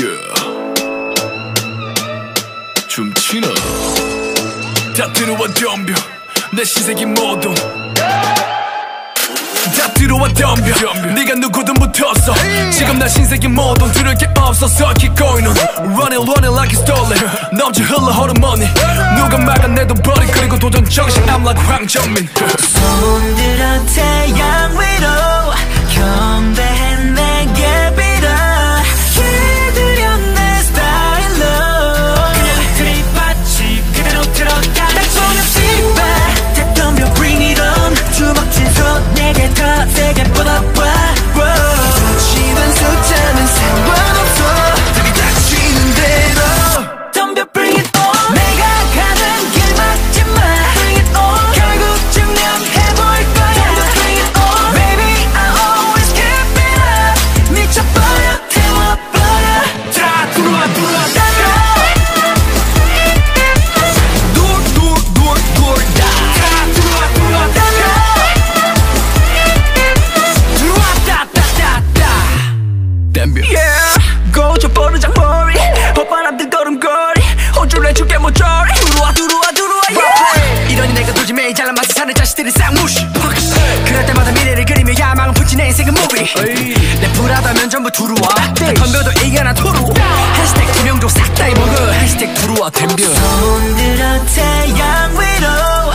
yeah. 춤추나? 다 들어와 덤벼. 내 신세계 모두 다 들어와 덤벼. 네가 누구든 붙었어. 지금 나 신세계 모두 들을 게 없어서 keep going on. Running running like it's stolen. 넘쳐 흘러 호르몬이 누가 막아내도 버리. 그리고 도전 정신. I'm like 황정민. 손들어 태양 덤벼 Yeah. 고쳐 버르장 머리 헛바람들 걸음걸이 혼쭐내줄게 모조리. 들어와 들어와 들어와 yeah. 이러니 내가 도저히 매일 잘난 맛을 사는 자식들이 쌍무시. 그럴 때마다 미래를 그리며 야망을 붙인 내 인생은 무비. 내 불하다면 전부 다 덤벼도 이겨나 토로 해시태그 투명도 싹다 입어그 해시태그 들어와 덤벼. 손들어 태양 위로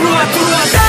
continua, continua.